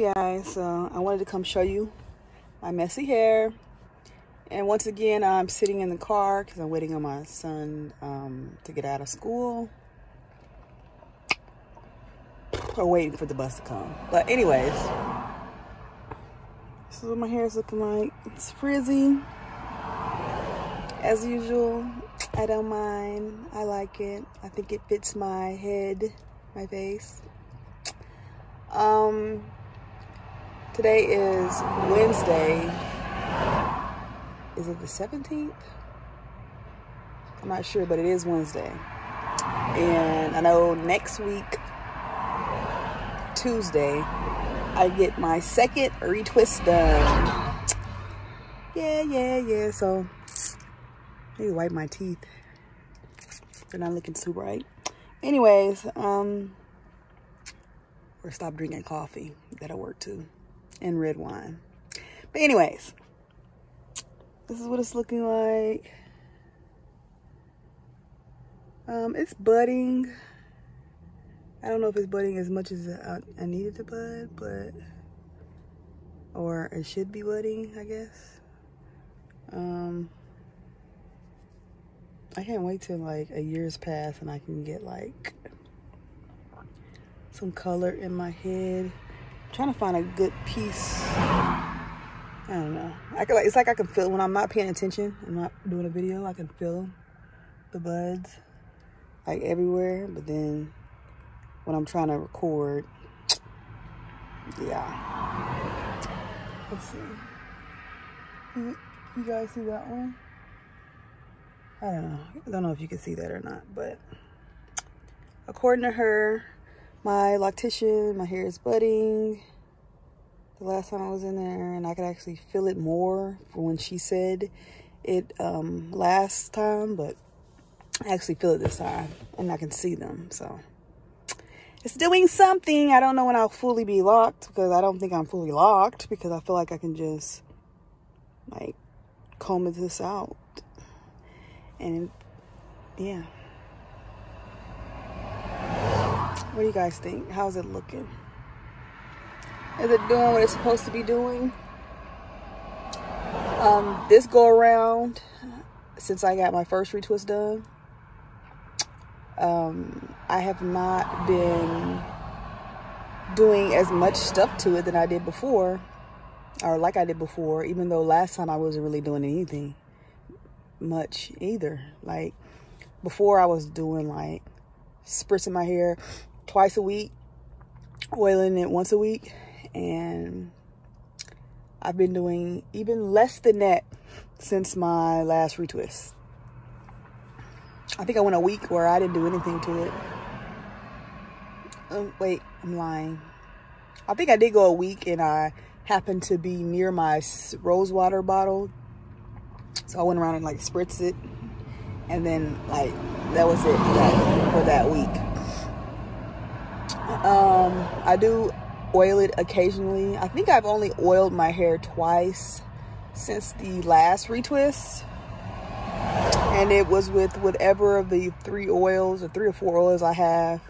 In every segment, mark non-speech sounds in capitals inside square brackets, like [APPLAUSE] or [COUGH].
guys, uh, I wanted to come show you my messy hair. And once again, I'm sitting in the car because I'm waiting on my son um, to get out of school. Or waiting for the bus to come. But anyways, this is what my hair is looking like. It's frizzy. As usual, I don't mind. I like it. I think it fits my head, my face. Um, today is Wednesday. Is it the 17th? I'm not sure, but it is Wednesday. And I know next week, Tuesday, I get my second retwist done. Yeah, yeah, yeah. So, maybe wipe my teeth. They're not looking too bright. Anyways, um, or stop drinking coffee. That'll work too. And red wine. But anyways, this is what it's looking like. Um, it's budding. I don't know if it's budding as much as I, I needed to bud, but or it should be budding, I guess. Um, I can't wait till like a year's pass and I can get like some color in my head. Trying to find a good piece. I don't know. I can like it's like I can feel when I'm not paying attention. I'm not doing a video. I can feel the buds like everywhere. But then when I'm trying to record, yeah. Let's see. You guys see that one? I don't know. I don't know if you can see that or not, but according to her, my loctician, my hair is budding. The last time I was in there, and I could actually feel it more for when she said it um, last time, but I actually feel it this time, and I can see them. So it's doing something. I don't know when I'll fully be locked because I don't think I'm fully locked because I feel like I can just like comb this out and yeah. What do you guys think? How's it looking? Is it doing what it's supposed to be doing? Um, this go around, since I got my first retwist done, um, I have not been doing as much stuff to it than I did before, or like I did before, even though last time I wasn't really doing anything much either. Like before I was doing like spritzing my hair twice a week, oiling it once a week, and I've been doing even less than that since my last retwist. I think I went a week where I didn't do anything to it. Um, wait, I'm lying. I think I did go a week and I happened to be near my rose water bottle so I went around and like spritzed it. And then like that was it for that, for that week. Um, I do oil it occasionally. I think I've only oiled my hair twice since the last retwist. And it was with whatever of the three oils or three or four oils I have.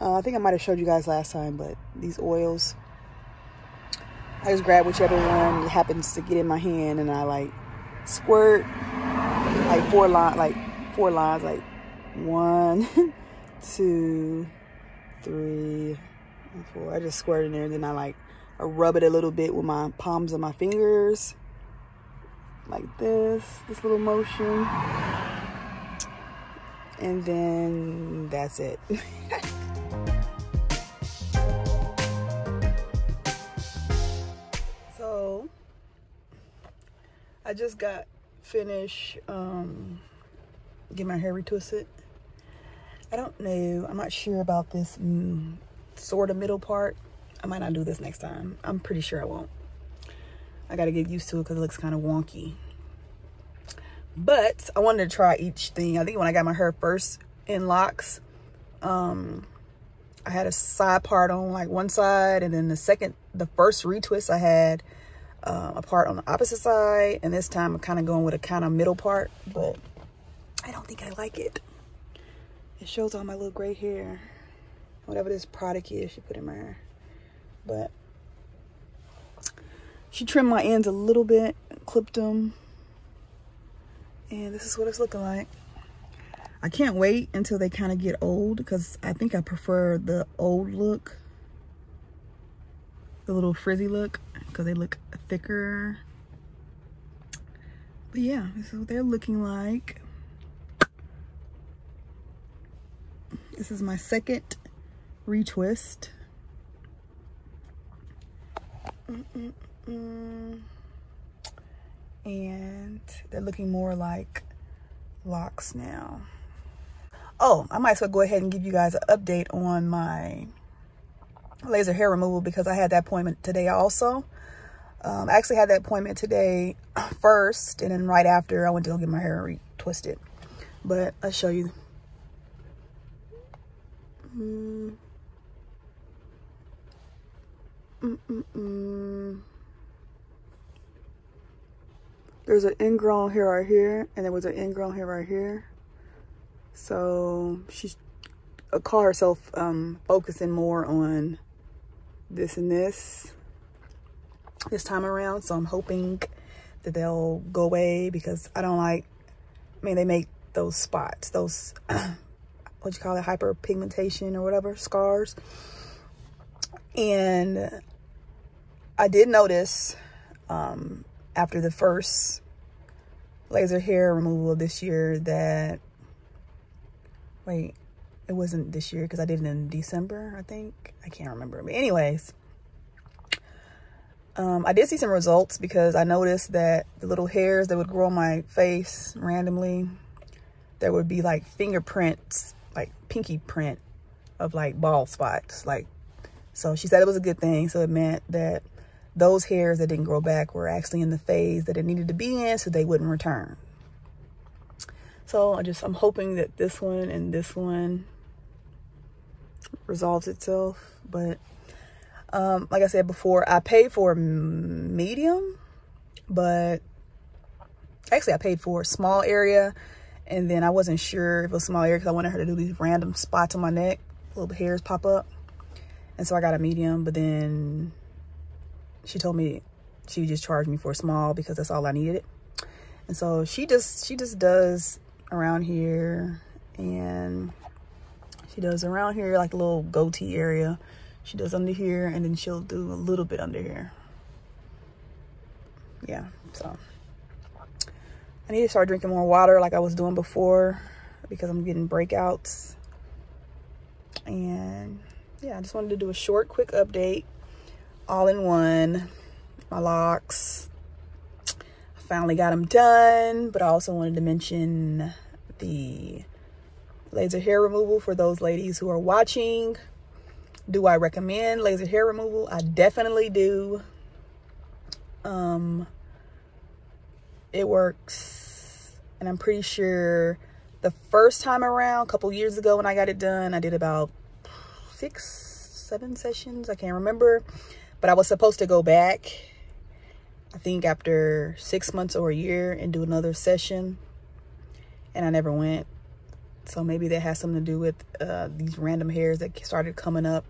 Uh, I think I might have showed you guys last time, but these oils, I just grab whichever one happens to get in my hand and I like squirt like four lines, like four lines, like one, [LAUGHS] two, three, four. I just squirt in there, and then I like rub it a little bit with my palms of my fingers, like this, this little motion, and then that's it. [LAUGHS] so I just got finished um, getting my hair retwisted. I don't know. I'm not sure about this mm, sort of middle part. I might not do this next time. I'm pretty sure I won't. I got to get used to it because it looks kind of wonky. But I wanted to try each thing. I think when I got my hair first in locks, um, I had a side part on like one side. And then the second, the first retwist I had uh, a part on the opposite side. And this time I'm kind of going with a kind of middle part. But I don't think I like it. It shows all my little gray hair. Whatever this product is she put in my hair. But she trimmed my ends a little bit, clipped them. And this is what it's looking like. I can't wait until they kind of get old because I think I prefer the old look. The little frizzy look because they look thicker. But yeah, this is what they're looking like. This is my second retwist. Mm -mm -mm. And they're looking more like locks now. Oh, I might as well go ahead and give you guys an update on my laser hair removal because I had that appointment today also. Um, I actually had that appointment today [CLEARS THROAT] first and then right after I went to go get my hair retwisted. But I'll show you. Mm. Mm -mm -mm. There's an ingrown hair right here and there was an ingrown hair right here. So she's uh, call herself um, focusing more on this and this this time around. So I'm hoping that they'll go away because I don't like, I mean, they make those spots, those, [CLEARS THROAT] what you call it, hyperpigmentation or whatever, scars. And I did notice um, after the first laser hair removal this year that wait, it wasn't this year because I did it in December, I think. I can't remember. But anyways, um, I did see some results because I noticed that the little hairs that would grow on my face randomly, there would be like fingerprints, like pinky print of like bald spots. Like, so she said it was a good thing. So it meant that those hairs that didn't grow back were actually in the phase that it needed to be in so they wouldn't return. So I just, I'm hoping that this one and this one resolves itself. But um, like I said before, I paid for medium, but actually I paid for a small area. And then I wasn't sure if it was a small area because I wanted her to do these random spots on my neck, little hairs pop up. And so I got a medium, but then she told me she just charge me for a small because that's all I needed. And so she just, she just does around here and she does around here like a little goatee area. She does under here and then she'll do a little bit under here. Yeah so. I need to start drinking more water like I was doing before because I'm getting breakouts. And yeah I just wanted to do a short quick update all in one my locks I finally got them done, but I also wanted to mention the laser hair removal for those ladies who are watching. Do I recommend laser hair removal? I definitely do. Um, it works, and I'm pretty sure the first time around, a couple years ago when I got it done, I did about six, seven sessions. I can't remember, but I was supposed to go back I think after six months or a year and do another session and I never went. So maybe that has something to do with uh, these random hairs that started coming up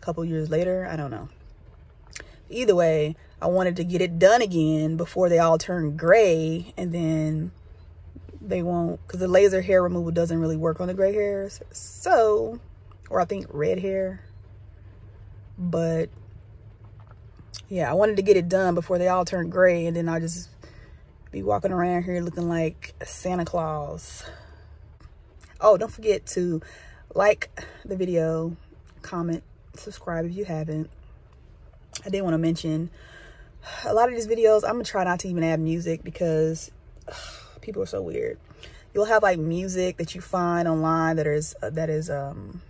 a couple years later. I don't know. Either way, I wanted to get it done again before they all turn gray and then they won't because the laser hair removal doesn't really work on the gray hairs. So, or I think red hair. But yeah, I wanted to get it done before they all turn gray and then I'll just be walking around here looking like Santa Claus. Oh, don't forget to like the video, comment, subscribe if you haven't. I did want to mention a lot of these videos, I'm going to try not to even add music because ugh, people are so weird. You'll have like music that you find online that is, uh, that is um,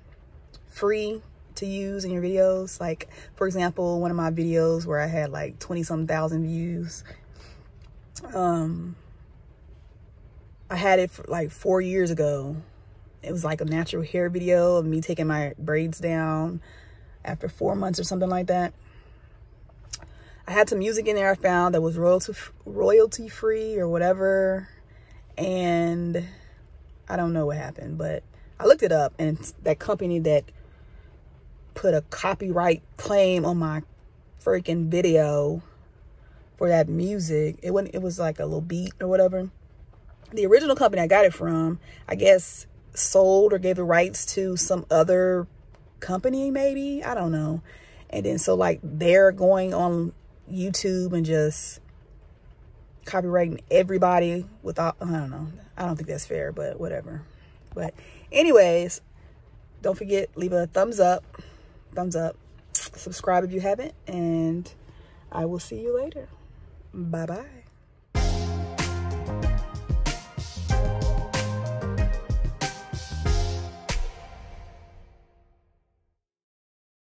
free to use in your videos. Like, for example, one of my videos where I had like 20 some thousand views. Um, I had it for like four years ago. It was like a natural hair video of me taking my braids down after four months or something like that. I had some music in there I found that was royalty royalty free or whatever. And I don't know what happened, but I looked it up and that company that put a copyright claim on my freaking video for that music. It wasn't, it was like a little beat or whatever. The original company I got it from, I guess sold or gave the rights to some other company maybe. I don't know. And then so like they're going on YouTube and just copyrighting everybody without, I don't know. I don't think that's fair, but whatever. But anyways, don't forget, leave a thumbs up, thumbs up, subscribe if you haven't, and I will see you later. Bye-bye.